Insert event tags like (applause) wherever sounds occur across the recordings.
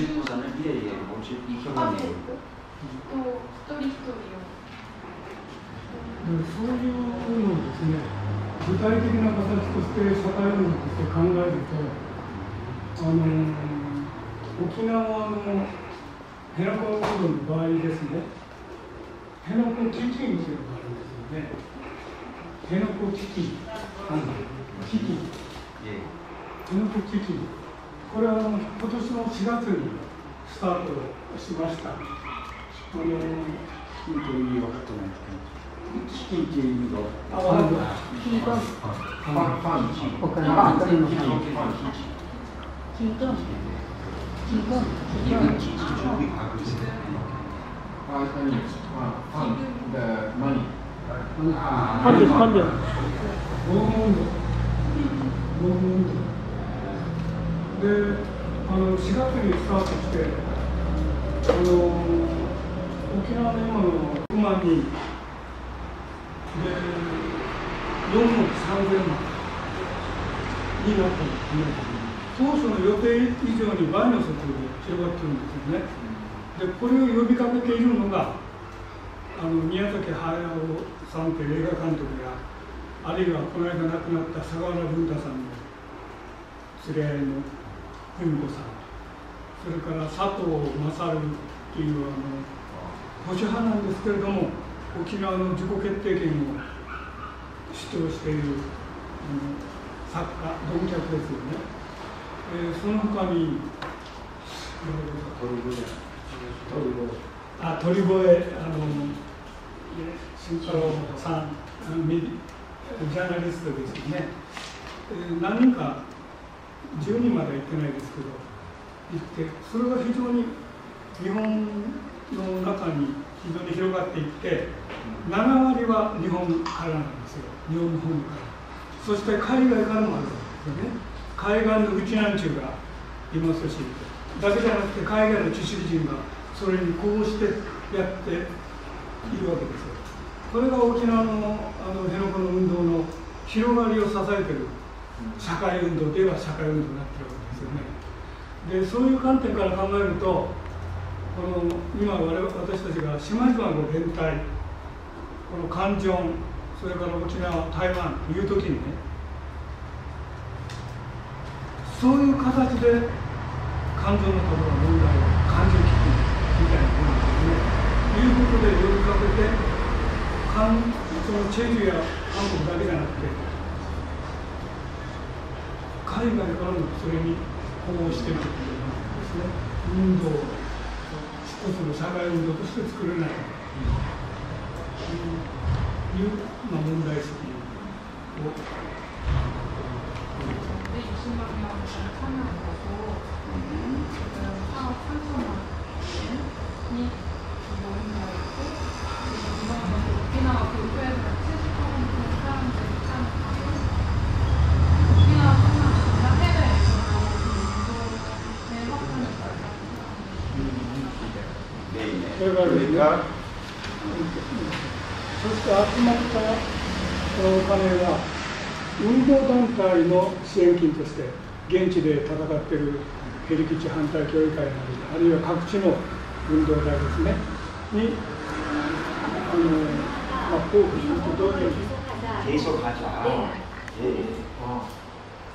보다는 예, 예, 뭐지 이 パン 경우에 フレットと一人一人をそういうのをですね、具体的な形として社会運動として考えると、あの沖縄の辺野古運動の場合ですね、辺野古基金というのがあるんですよね。辺野古基金、あの基金、 예, 辺野古基金、 これは今年の4月にスタートしました。これ基金という意味分か？ってないです、金という意味が分かってない。基金、ン、は金金。金、金、金、金、ン、ン。ンド。ンド。であの4月にスタートしてあの沖縄の今の6万人で4億3000万になったんですね当初の予定以上に倍の速度で広がってるんですよね。でこれを呼びかけているのがあの宮崎駿さんという映画監督やあるいはこの間亡くなった佐川原文太さんの連れ合いの文子さんそれから佐藤勝っていうあの保守派なんですけれども沖縄の自己決定権を主張しているあの作家論客ですよね、えーその他にあ鳥越あの慎太郎さんジャーナリストですよね、えー何か10人までは行ってないですけど行ってそれが非常に日本の中に非常に広がっていって7割は日本からなんですよ。日本の本から。そして海外からもあるんですよね。海岸のうちなんちゅうがいますしだけじゃなくて海外の知識人がそれにこうしてやっているわけですよ。これが沖縄のあの辺野古の運動の広がりを支えてる社会運動では社会運動になってるわけですよねでそういう観点から考えるとこの今我々私たちが島々の連帯この環状それから沖縄台湾という時にねそういう形で感情のところの問題を感情危機みたいなものですね。ということで呼びかけて、かんそのチェジュや韓国だけじゃなくて、海外からもそれに呼応しているというですね、運動を一つの社会運動として作れないという、まあ、問題意識を。で石巻はカナダと지 それがですね、そして集まったお金は、運動団体の支援金として、現地で戦っているヘリ基地反対協議会なり、あるいは各地の運動会ですね、に、あのまあ、交付することに。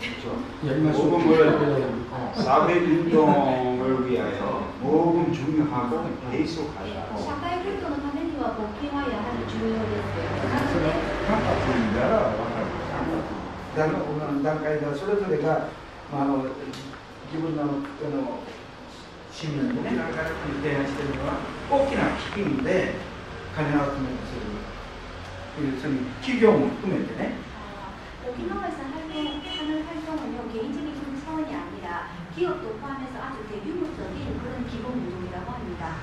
그렇죠. 모금을 어, 사회 운동을 위하여 모금 중요하고 계속 하라. 그다음에 오늘 단가에다 소래소리가 뭐 기분 나는 시민 우리나라가 대하시는 거와 꼭이나 기인데 가능 같은 것을 일종의 기교 꿈에 되네. 오키나와에서 활동은요 개인적인 차원이 아니라 기업도 포함해서 아주 대규모적인 그런 기본 운동이라고 합니다.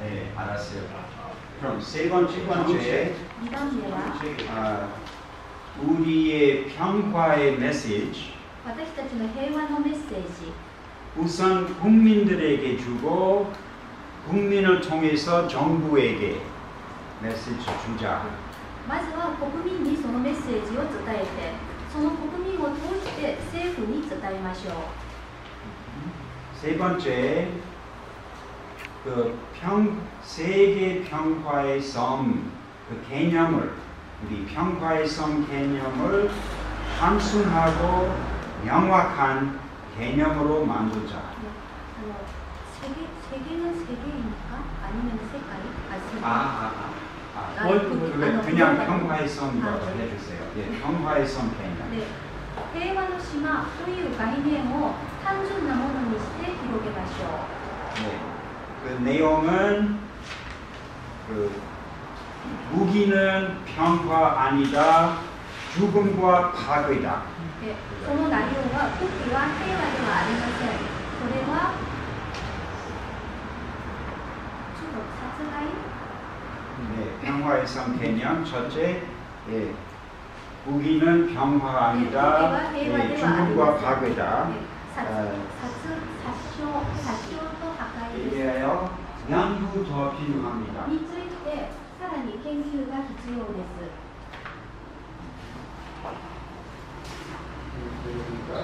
네, 알았어요. 그럼 세 번째 번째 아, 우리의 평화의 메시지 우선 국민들에게 주고 국민을 통해서 정부에게 메시지 주자. まずは国民にそのメッセージを伝えてその国民を通して政府に伝えましょう 세 번째, 그 평, 세계 평화의 섬, 그 개념을, 우리 평화의 섬 개념을 단순하고 명확한 개념으로 만들자. あの세계 세계는 세계입니까? 아니면 세界? 아, 세계. 아, 아, 아. 아. 뭘, 그- 뭘, 그래, 아, 그냥 그거는- 평화의 섬이라고 아, 네. 해주세요. 예, 평화의 섬 개념. で平和の島という概念を単純なものにして広げましょ 네. 그 내용은 그 무기는 평화 아니다. 죽음과 파괴다. うでその内容は武器は平和ではありませ 행화일상 개념 첫째 예, 우기는 병화가 아니다. 예, 예 중국과 과거다. 아, 이래요. 양부 더 필요합니다. 그러니까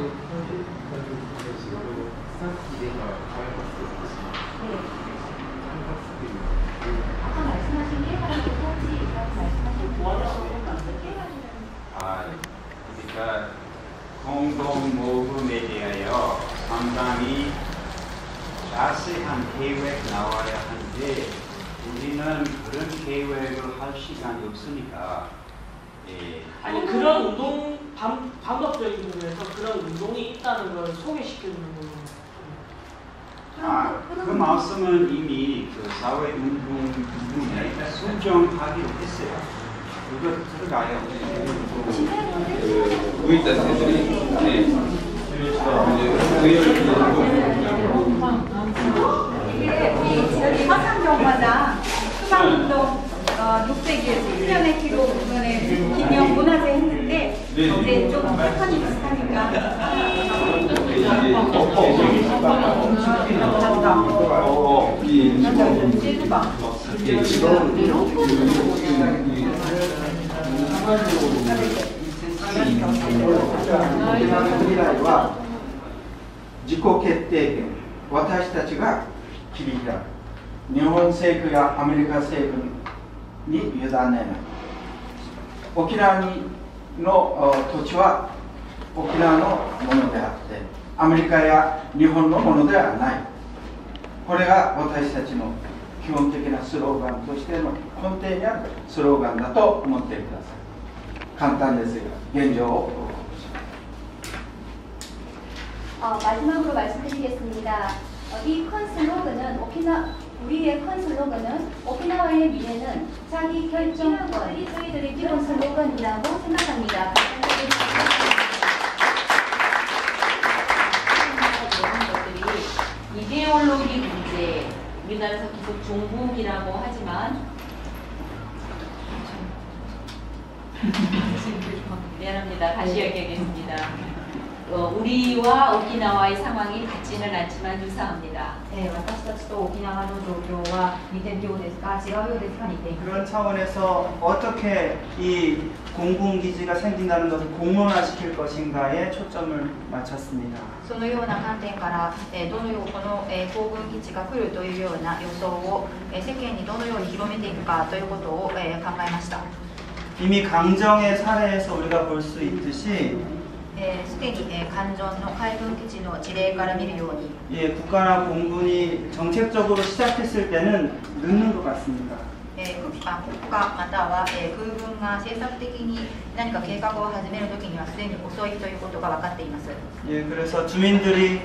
아, 그러니까 공동 모금에 대하여 상당히 자세한 계획 나와야 하는데 우리는 그런 계획을 할 시간이 없으니까 예, 아니 그런 운동 방, 방법적인 부분에서 그런 운동이 있다는 걸 소개시켜주는 거예요. 아, 그 말씀은 이미 그 사회 운동 부분에 수정하기로 했어요. 그 우익단체들이 네. 의회를 이게 우리 여기 화산병마다 수상운동 어, 600일 10년의 기록 이번에 기념 문화제 했는데 未来は自己決定権私たちが切り開く。日本政府やアメリカ政府に委ねない沖縄にのお土地は沖縄のものであってアメリカや日本のものではないこれが私たちの基本的なスローガンとしての根底にあるスローガンだと思ってください簡単ですが現状を報告します 어, 마지막으로 말씀드리겠습니다. 어, 이 큰 슬로건은 오키나 우리의 큰 슬로건은 오키나와의 미래는 자기 결정권이 저희들의 기본 슬로건이라고 생각합니다. 이런 것들이 이데올로기 문제, 우리나라에서 계속 종북이라고 하지만 (laughs) 미안합니다. 다시 이야기하겠습니다. 우리와 오키나와의 상황이 같지는 않지만 유사합니다. 네, 私たちと沖縄の状況は似てるようですか違うようですか似て 그런 차원에서 어떻게 이 공군기지가 생긴다는 것을 공론화시킬 것인가에 초점을 맞췄습니다. そのような観点からどのようこの空軍基地が来るというような予想を世間にどのように広めていくかということを考えました。 이미 강정의 사례에서 우리가 볼 수 있듯이 えーすでに、えー関ジョンの海軍基地の事例から見るように、 예, 국가나 공군이 정책적으로 시작했을 때는 늦는 것 같습니다. えー国あ国家または、えー空軍が政策的に何か計画を始めるときにはすでに遅いということが分かっています。 예, 그래서 주민들이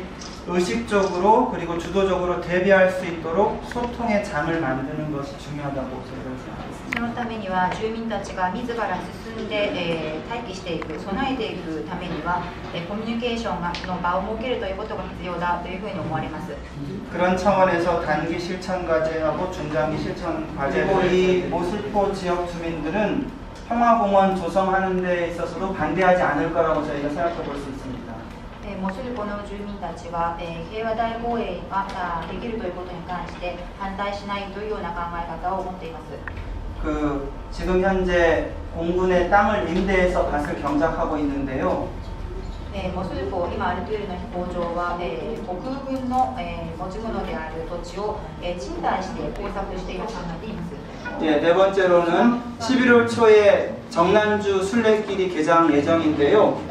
의식적으로 그리고 주도적으로 대비할 수 있도록 소통의 장을 만드는 것이 중요하다고 저희가 생각합니다. そのためには住民たちが自ら進んで、えー待機していく、備えていくためには、えーコミュニケーションがの場を設けるということが必要だというふうに思われます。 그런 차원에서 단기 실천 과제하고 중장기 실천 과제들이 모슬포 지역 주민들은 평화공원 조성하는 데 있어서도 반대하지 않을 거라고 저희가 생각해 볼 수 있습니다. もうすぐこの住民たちは、え平和大防衛ができるということに関して反対しないというような考え方を持っています。그 지금 현재 공군의 땅을 임대해서 밭을 경작하고 있는데요. 네, 모스코 이마르트르의 공조와 국군의 모지군에ある土地を賃貸して工作している考えています.네 번째로는 11월 초에 정남주 순례길이 개장 예정인데요.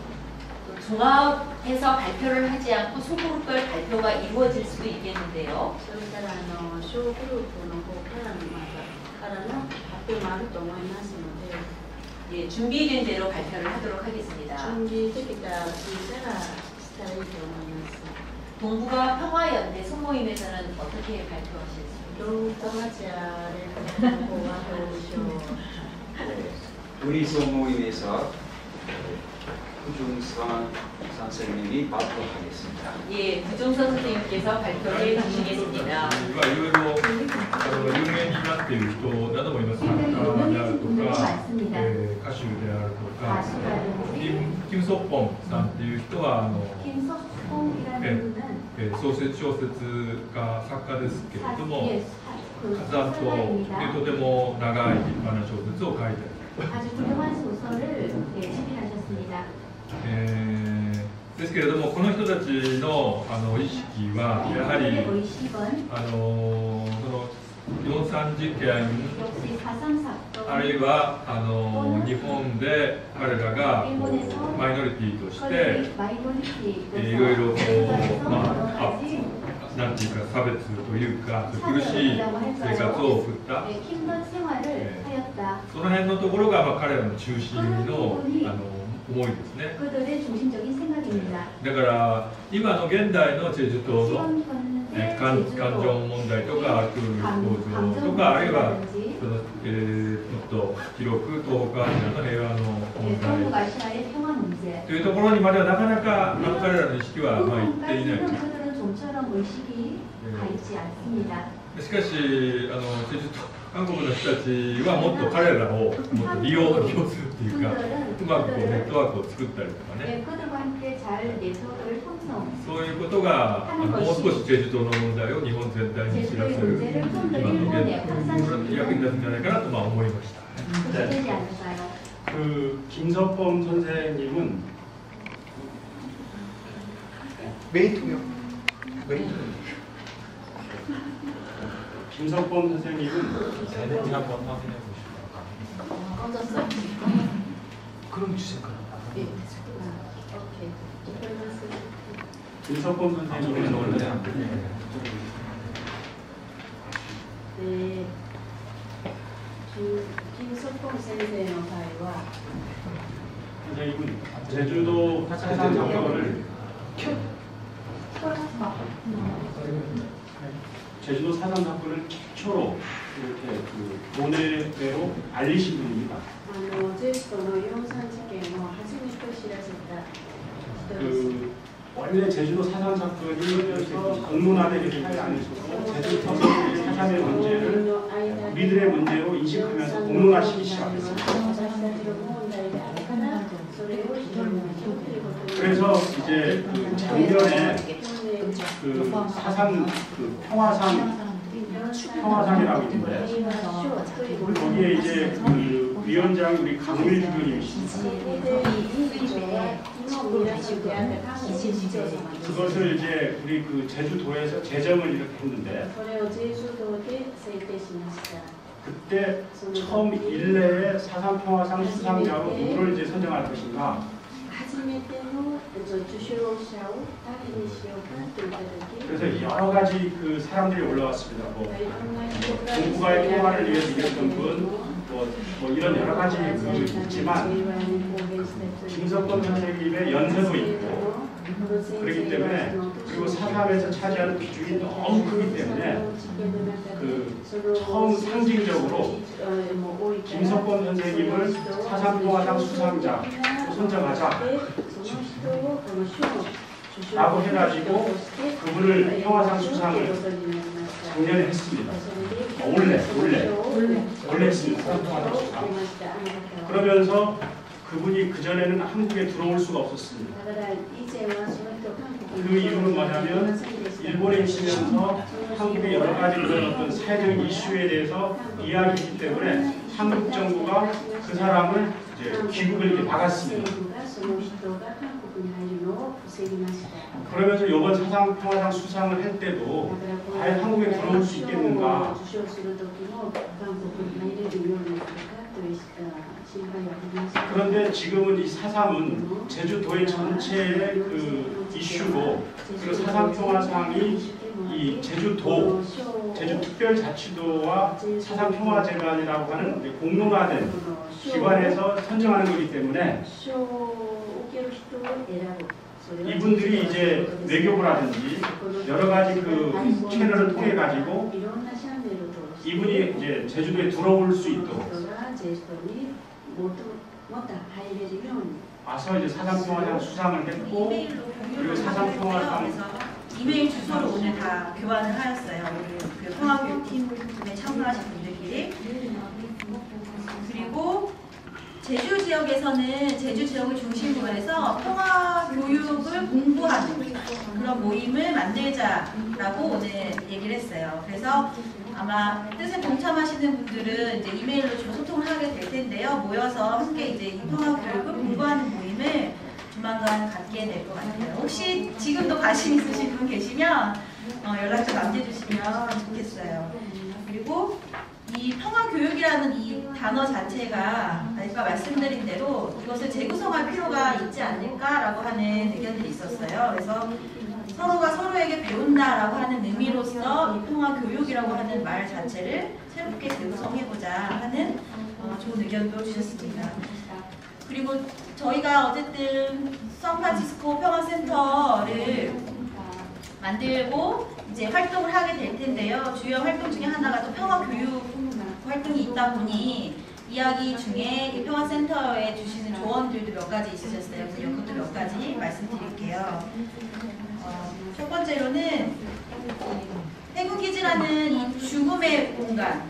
종합해서 발표를 하지 않고 소그룹별 발표가 이루어질 수도 있겠는데요. 예, 준비된 대로 발표를 하도록 하겠습니다. 동부가 평화연대 소모임에서는 어떻게 발표하실까요? 네, 우리 소모임에서 후중선 선생님이 발표하겠습니다. 예, 부종선 선생님께서 발표를 해주시겠습니다. まあいろいろあの有名になっている人などもいます。作家であるとか、えー歌手であるとか、キムキムソッポンさんっていう人はあの、 김석봉이라는 분은 えー小説小説家作家ですけれども、 예, 그 火山島で 사자입니다. とても長い立派な小説を書いてある。 아주 훌륭한 소설을 예, 집필하셨습니다. え、ですけれどもこの人たちのあの意識はやはりあのその43事件あるいはあの日本で彼らがマイノリティとしていろいろこう、まあ、なんていうか差別というか苦しい生活を送った、えー、その辺のところが、まあ、彼らの中心のあの思いですね。だから今の現代のチェジュ島の、ね、感情問題とか悪クール構とかあるいはその、え、もっと広く東北アジアの平和の問題というところにまではなかなか彼らの意識はまあいっていない。しかし、あのチェジュ島韓国の人たちはもっと彼らをもっと利用利用するっていうかうまくこうネットワークを作ったりとかね 예, 그들과 함께 잘 네트워크를 형성. そういうことがあのもう少しチェジュ島の問題を日本全体に知らせる今の現代これ役に立つんじゃないかなとまあ思いました。 그렇게 되지 않을까요? 그 김석범 선생님은 메이트요. 메이트. 김석범 선생님은 세대지 한번 확인해 보시죠. 꺼졌어? 그럼 주세요. 네. 오케이. 김석범 선생님은 원래 네. 김, 김석봉 선생의 바이와 선생님은 제주도 사상 사건을 제주도 사상 사건을 기초로 이렇게 그 돈외로 알리신 분입니다. 그 원래 제주도 사상 사건이 공론화되기 때문에 안 있었고 제주도 사상의 문제를 우리들의 문제로 인식하면서 공론화시키기 시작했습니다. 그래서 이제 그 작년에 그 사상 그 평화상 평화상이라고 있는데 거기에 이제 그 위원장 우리 강일 주교님이십니다. 그것을 이제 우리 그 제주도에서 재정을 이렇게 했는데 그때 처음 일례의 사상평화상 수상자로 누구를 이제 선정할 것인가 初めてのえっと受賞者を誰にしようかといただき、 그래서 여러 가지 그 사람들이 올라왔습니다. 뭐 いろんな人が 동북아의 평화를 위해서 일했던 분, 뭐, 뭐 이런 여러 가지 그 있지만 김석권 선생님의 연세도 있고 그렇기 때문에 그리고 사삼에서 차지하는 비중이 너무 크기 때문에 그 처음 상징적으로 김석권 선생님을 사삼평화상 수상자로 선정하자 라고 해가지고 그분을 평화상 수상을 작년에 했습니다. 어, 원래 원래 원래 수상. 그러면서 그분이 그 전에는 한국에 들어올 수가 없었습니다. 그 이유는 뭐냐면 일본에 있으면서 한국의 여러 가지 그런 어떤 사회적 이슈에 대해서 이야기했기 때문에 한국 정부가 그 사람을 이제 귀국을 이렇게 막았습니다. 그러면서 이번 사상 평화당 수상을 할 때도 과연 한국에 들어올 수 있겠는가? 그런데 지금은 이 사삼은 제주도의 전체의 그 이슈고 그리고 사상 평화상이 이 제주도 제주특별자치도와 사상평화재단이라고 하는 공론화된 기관에서 선정하는 거기 때문에 이분들이 이제 외교부라든지 여러 가지 그 채널을 통해 가지고 이분이 이제 제주도에 들어올 수 있도록 와서 이제 사상평화상 수상을 했고 그리고 사상평화상 이메일 주소를 오늘 다 교환을 하였어요. 그 평화교육팀에 참가하신 분들끼리. 그리고 제주 지역에서는 제주 지역을 중심으로 해서 평화 교육을 공부하는 그런 모임을 만들자라고 오늘 얘기를 했어요. 그래서 아마 뜻에 동참하시는 분들은 이제 이메일로 주로 소통을 하게 될 텐데요. 모여서 함께 이제 이 평화 교육을 공부하는 모임을 조만간 갖게 될 것 같아요. 혹시 지금도 관심 있으신 분 계시면 어, 연락 좀 남겨주시면 좋겠어요. 그리고 이 평화교육이라는 이 단어 자체가 아까 말씀드린 대로 이것을 재구성할 필요가 있지 않을까라고 하는 의견들이 있었어요. 그래서 서로가 서로에게 배운다라고 하는 의미로서 이 평화교육이라고 하는 말 자체를 새롭게 재구성해보자 하는 어, 좋은 의견도 주셨습니다. 그리고 저희가 어쨌든 샌프란시스코 평화센터를 만들고 이제 활동을 하게 될 텐데요. 주요 활동 중에 하나가 또 평화 교육 활동이 있다 보니 이야기 중에 이 평화센터에 주시는 조언들도 몇 가지 있으셨어요. 그래서 이것도 몇 가지 말씀드릴게요. 어, 첫 번째로는 해군기지라는 이 죽음의 공간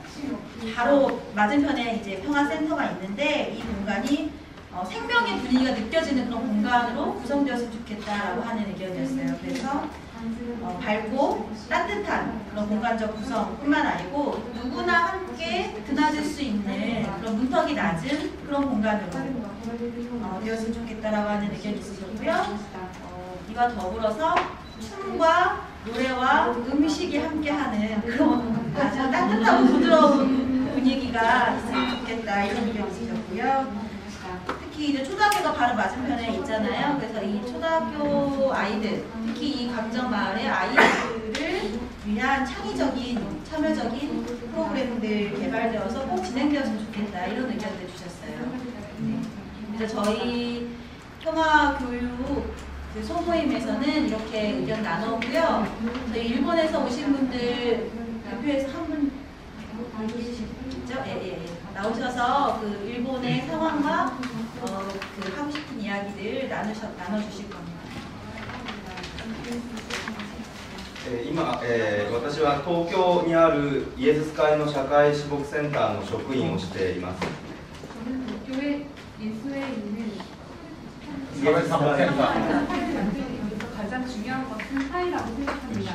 바로 맞은편에 이제 평화센터가 있는데 이 공간이 어, 생명의 분위기가 느껴지는 그런 공간으로 구성되었으면 좋겠다라고 하는 의견이었어요. 그래서 어, 밝고 따뜻한 그런 공간적 구성뿐만 아니고 누구나 함께 드나들 수 있는 그런 문턱이 낮은 그런 공간으로 어, 되었으면 좋겠다라고 하는 의견이 있으셨고요. 어, 이와 더불어서 춤과 노래와 음식이 함께하는 그런 아주 따뜻하고 부드러운 분위기가 있으면 좋겠다 이런 의견이 있으셨고요. 특히 이제 초등학교가 바로 맞은편에 있잖아요. 그래서 이 초등학교 아이들, 특히 이 강정 마을의 아이들을 위한 창의적인, 참여적인 프로그램들 개발되어서 꼭 진행되었으면 좋겠다 이런 의견들 주셨어요. 네. 그래서 저희 평화교육 그 소모임에서는 이렇게 의견 나눴고요. 저희 일본에서 오신 분들 대표에서 한분 계시죠? 예, 예, 예. 나오셔서 그 일본의 상황과 나누셔, 나눠주실 겁니다. えー今、えー私は東京にあるイエスス会の社会志牧センターの職員をしています 저는 도쿄의 예수에 있는 사회사목센터 가장 중요한 것은 사회라고 생각합니다.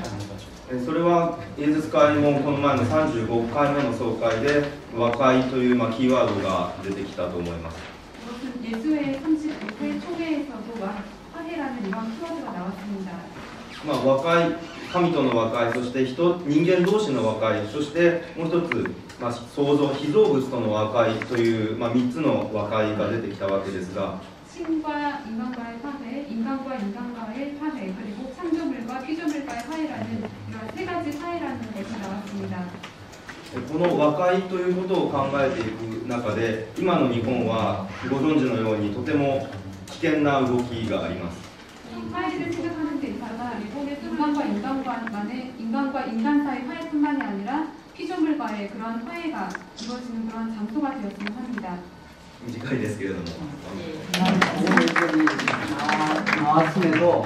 えーそれはイエスス会もこの前の35回目の総会で和解という、まあ、キーワードが出てきたと思います 이것은 예수의 35회 초회에서도 와- 화해라는 이런 키워드가 나왔습니다. まあ、和解神との和解そして人人間同士の和解そしてもう一つ、まあ、創造被造物との和解という、まあ、3つの和解が出てきたわけですが 신과 인간과의 화해, 인간과 인간과의 화해, 그리고 창조물과 피조물과의 화해라는 이런 세 가지 화해라는 것이 나왔습니다. この和解ということを考えていく中で今の日本はご存知のようにとても危険な動きがあります 이 화해를 생각하는 데 있어서 일본의 인간과 인간과만의 인간과 인간 사이 화해뿐만이 아니라 피조물과의 그런 화해가 이루어지는 그런 장소가 되었으면 합니다. 短いですけれども 오늘 여기 나- 나왔음에도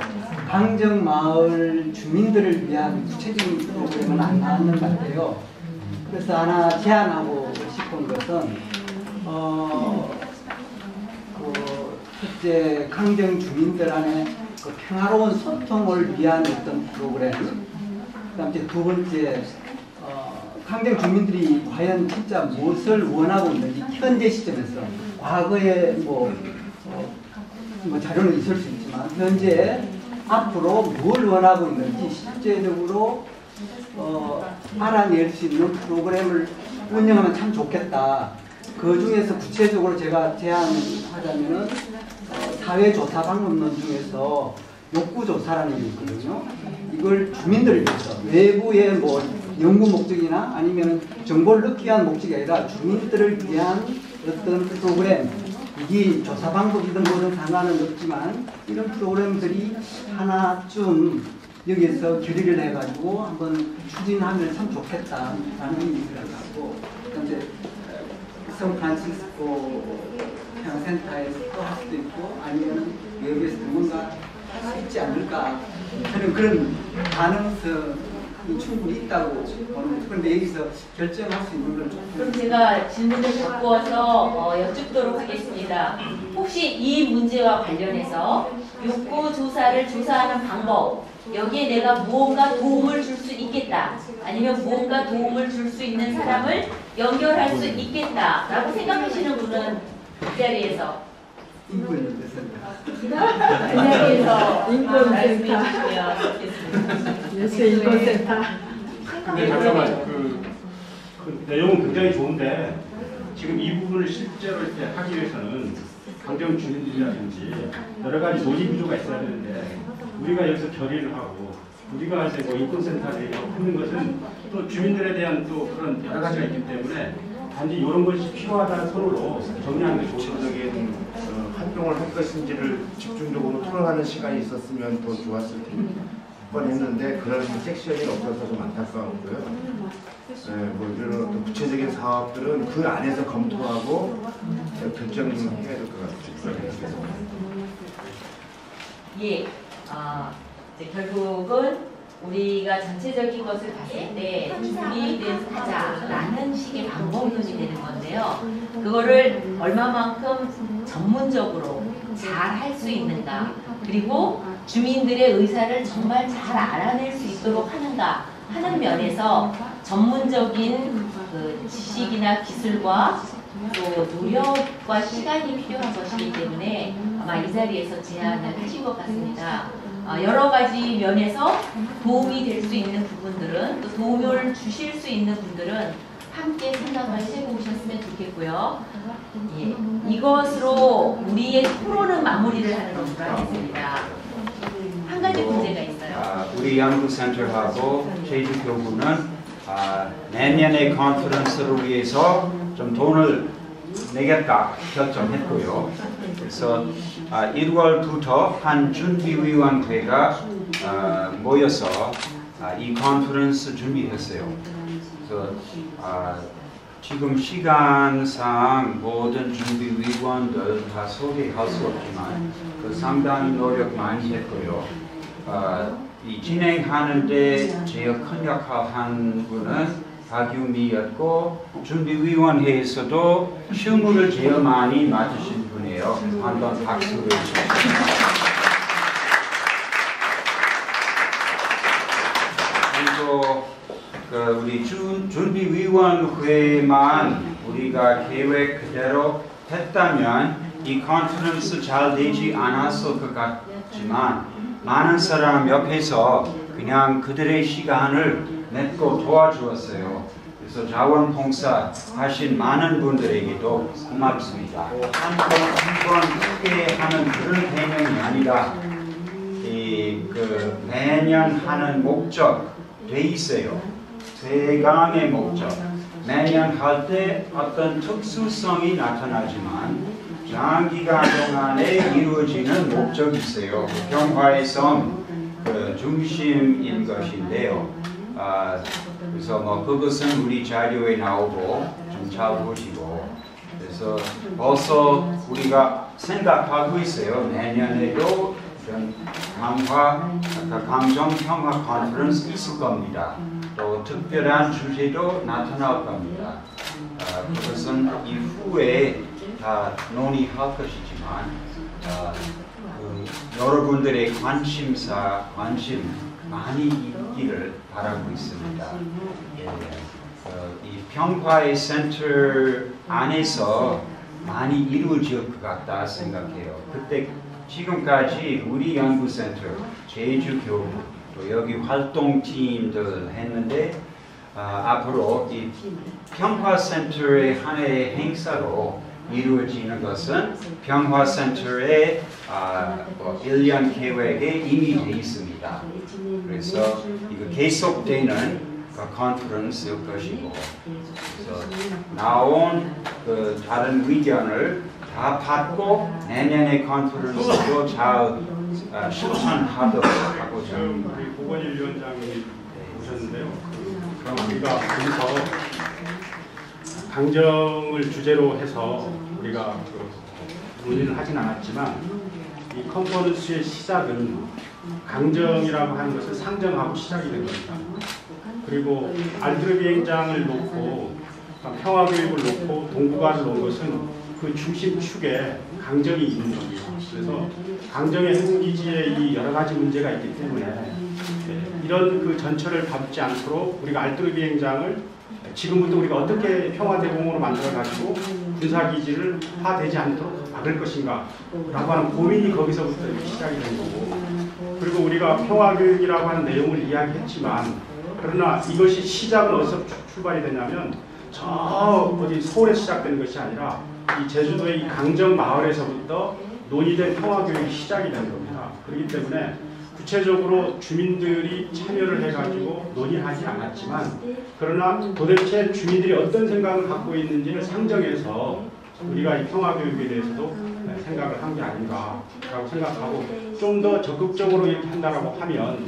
강정 마을 주민들을 위한 구체적인 프로그램은 안 나왔는 것 같아요. 그래서 하나 제안하고 싶은 것은 어, 그 첫째 강정 주민들 안에 그 평화로운 소통을 위한 어떤 프로그램, 그다음 이제 두 번째 어, 강정 주민들이 과연 진짜 무엇을 원하고 있는지 현재 시점에서 과거에 뭐, 어, 뭐 자료는 있을 수 있지만 현재 앞으로 뭘 원하고 있는지 실제적으로 어, 알아낼 수 있는 프로그램을 운영하면 참 좋겠다. 그 중에서 구체적으로 제가 제안하자면은 어, 사회조사 방법론 중에서 욕구조사라는 게 있거든요. 이걸 주민들을 위해서 외부의 뭐 연구 목적이나 아니면 정보를 넣기 위한 목적이 아니라 주민들을 위한 어떤 프로그램 이게 조사 방법이든 뭐든 상관은 없지만 이런 프로그램들이 하나쯤 여기에서 결의를 해가지고 한번 추진하면 참 좋겠다라는 의미를 갖고 그다음에 샌프란시스코 평화센터에서 또 할 수도 있고 아니면 외국에서 뭔가 할 수 있지 않을까 하는 그런 가능성이 충분히 있다고 보는 거죠. 그런데 여기서 결정할 수 있는 건 좀. 그럼 제가 질문을 바꾸어서 어, 여쭙도록 하겠습니다. 혹시 이 문제와 관련해서 욕구 조사를 조사하는 방법, 여기에 내가 무언가 도움을 줄 수 있겠다, 아니면 무언가 도움을 줄 수 있는 사람을 연결할 수 있겠다 라고 생각하시는 분은 이 자리에서 인권연대 센터. 이 자리에서 말씀해 주시면 좋겠습니다. 근데 잠깐만 그, 그 내용은 굉장히 좋은데 지금 이 부분을 실제로 이렇게 하기 위해서는 강정 주민들이라든지 여러 가지 논의 구조가 있어야 되는데 우리가 여기서 결의를 하고 우리가 이제 뭐 인권센터를 하는 것은 또 주민들에 대한 또 그런 여러 가지가 있기 때문에 단지 이런 것이 필요하다는 선으로 정리하는 게. 구체적인 어, 활동을 할 것인지를 집중적으로 토론하는 시간이 있었으면 더 좋았을 뻔했는데 그런 섹션이 없어서 좀 안타까웠고요. 네, 뭐 이런 어떤 구체적인 사업들은 그 안에서 검토하고 결정해야 될 것 같습니다. 예, 아, 이제 결국은 우리가 전체적인 것을 봤을 때 준비돼서 하자라는 식의 방법론이 되는 건데요. 그거를 얼마만큼 전문적으로 잘 할 수 있는가, 그리고 주민들의 의사를 정말 잘 알아낼 수 있도록 하는가 하는 면에서 전문적인 그 지식이나 기술과 또 노력과 시간이 필요한 것이기 때문에 아마 이 자리에서 제안을 하신 것 같습니다. 어, 여러 가지 면에서 도움이 될 수 있는 부분들은 또 도움을 주실 수 있는 분들은 함께 생각을 해보셨으면 좋겠고요. 예, 이것으로 우리의 토론은 마무리를 하는 것으로 하겠습니다. 한 가지 문제가 있어요. 아, 우리 연구센터하고 제주교구는 아, 내년의 컨퍼런스를 위해서 좀 돈을 내겠다 결정했고요. 그래서 아, 1월부터 한 준비위원회가 아, 모여서 아, 이 컨퍼런스 준비했어요. 그래서 아, 지금 시간상 모든 준비위원들 다 소개할 수 없지만 그 상당히 노력 많이 했고요. 아, 이 진행하는데 제일 큰 역할 한 분은 박유미였고 준비위원회에서도 실무를 제일 많이 맡으신 분이에요. 한번 박수를 주시죠. 그리고 그 우리 준, 준비위원회만 우리가 계획 그대로 했다면 이 컨퍼런스 잘 되지 않았을 것 같지만 많은 사람 옆에서 그냥 그들의 시간을 냈고 도와주었어요. 그래서 자원봉사 하신 많은 분들에게도 고맙습니다. 한번 크게 하는 그런 개념이 아니라 이 그 매년 하는 목적 돼 있어요. 대강의 목적. 매년 할 때 어떤 특수성이 나타나지만 장기간 동안에 이루어지는 목적이 있어요. 평화의 섬 그 중심인 것인데요. 아, 그래서 뭐 그것은 우리 자료에 나오고 좀잘 보시고 그래서 벌써 우리가 생각하고 있어요. 내년에도 그런 강화, 그 감정 평화 컨퍼런스 있을 겁니다. 또 특별한 주제도 나타날 겁니다. 어, 그것은 이후에 다 논의할 것이지만 어, 그 여러분들의 관심사, 관심 많이 있기를 바라고 있습니다. 예, 어, 이 평화의 센터 안에서 많이 이루어질 것 같다 생각해요. 그때 지금까지 우리 연구센터, 제주교육, 또 여기 활동팀들 했는데 아, 앞으로 이 평화센터의 하나의 행사로 이루어지는 것은 평화센터의 아, 뭐 1년 계획에 이미 돼 있습니다. 그래서 이거 계속되는 그 컨퍼런스일 것이고 그래서 나온 그 다른 의견을 다 받고 내년의 컨퍼런스도 잘 아, 실천하도록 고건일 위원장이 오셨는데요. 그, 그럼 우리가 여기서 강정을 주제로 해서 우리가 그 논의를 하진 않았지만 이 컨퍼런스의 시작은 강정이라고 하는 것을 상정하고 시작이 된 겁니다. 그리고 알드르 비행장을 놓고 평화교육을 놓고 동북아를 놓은 것은 그 중심축에 강정이 있는 겁니다. 그래서 강정의 핵무기지에 이 여러 가지 문제가 있기 때문에 예, 이런 그 전철을 밟지 않도록 우리가 알뜨르 비행장을 지금부터 우리가 어떻게 평화대공으로 만들어가지고 군사기지를 파되지 않도록 막을 것인가 라고 하는 고민이 거기서부터 시작이 된 거고 그리고 우리가 평화교육이라고 하는 내용을 이야기했지만 그러나 이것이 시작은 어디서 출- 출발이 되냐면 저 어디 서울에 시작되는 것이 아니라 이 제주도의 이 강정 마을에서부터 논의된 평화교육이 시작이 된 겁니다. 그렇기 때문에 구체적으로 주민들이 참여를 해가지고 논의하지 않았지만 그러나 도대체 주민들이 어떤 생각을 갖고 있는지를 상정해서 우리가 이 평화교육에 대해서도 생각을 한 게 아닌가라고 생각하고 좀 더 적극적으로 이렇게 한다라고 하면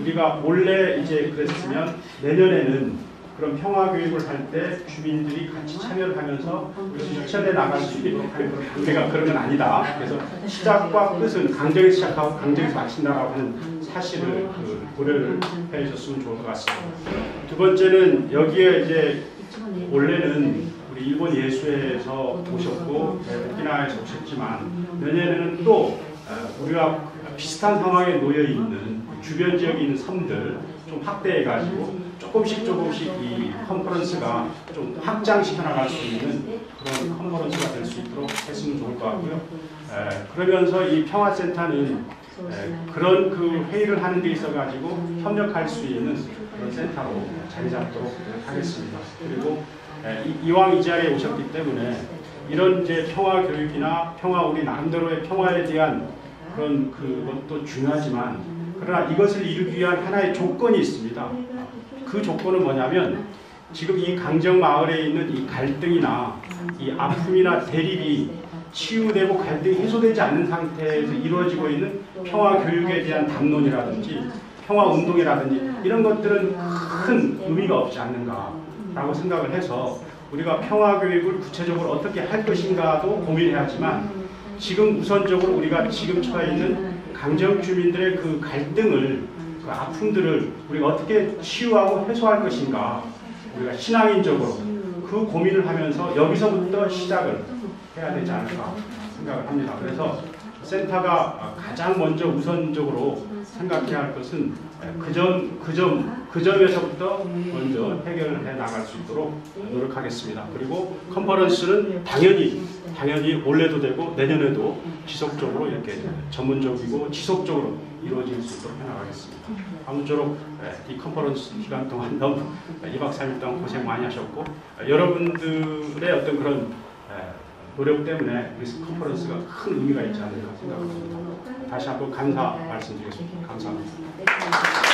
우리가 원래 이제 그랬으면 내년에는 그런 평화 교육을 할 때 주민들이 같이 참여를 하면서 실천해 나갈 수 있도록 하는 그런 건 아니다. 그래서 시작과 끝은 강정에서 시작하고 강정에서 마친다라고 하는 사실을 그 고려를 해 주셨으면 좋을 것 같습니다. 두 번째는 여기에 이제 원래는 우리 일본 예수회에서 오셨고 네, 오키나와에서 오셨지만 내년에는 또 어, 우리가 비슷한 상황에 놓여 있는 주변 지역에 있는 섬들 좀 확대해 가지고 조금씩 조금씩 이 컨퍼런스가 좀 확장시켜 나갈 수 있는 그런 컨퍼런스가 될 수 있도록 했으면 좋을 것 같고요. 에, 그러면서 이 평화센터는 에, 그런 그 회의를 하는 데 있어 가지고 협력할 수 있는 그런 센터로 자리 잡도록 하겠습니다. 그리고 에, 이- 이왕 이 자리에 오셨기 때문에 이런 이제 평화 교육이나 평화 우리 나름대로의 평화에 대한 그런 그것도 중요하지만 그러나 이것을 이루기 위한 하나의 조건이 있습니다. 그 조건은 뭐냐면 지금 이 강정 마을에 있는 이 갈등이나 이 아픔이나 대립이 치유되고 갈등이 해소되지 않는 상태에서 이루어지고 있는 평화 교육에 대한 담론이라든지 평화 운동이라든지 이런 것들은 큰 의미가 없지 않는가라고 생각을 해서 우리가 평화 교육을 구체적으로 어떻게 할 것인가도 고민해야지만 지금 우선적으로 우리가 지금 처해 있는 강정 주민들의 그 갈등을 그 아픔들을 우리가 어떻게 치유하고 해소할 것인가 우리가 신앙인적으로 그 고민을 하면서 여기서부터 시작을 해야 되지 않을까 생각을 합니다. 그래서 센터가 가장 먼저 우선적으로 생각해야 할 것은 그 점, 그 점, 그 점에서부터 먼저 해결을 해 나갈 수 있도록 노력하겠습니다. 그리고 컨퍼런스는 당연히, 당연히 올해도 되고 내년에도 지속적으로 이렇게 전문적이고 지속적으로 이루어질 수 있도록 해 나가겠습니다. 아무쪼록 이 컨퍼런스 기간 동안 너무 2박 3일 동안 고생 많이 하셨고 여러분들의 어떤 그런 노력 때문에 이 컨퍼런스가 큰 의미가 있지 않을까 생각합니다. 다시 한번 감사 말씀드리겠습니다. 감사합니다.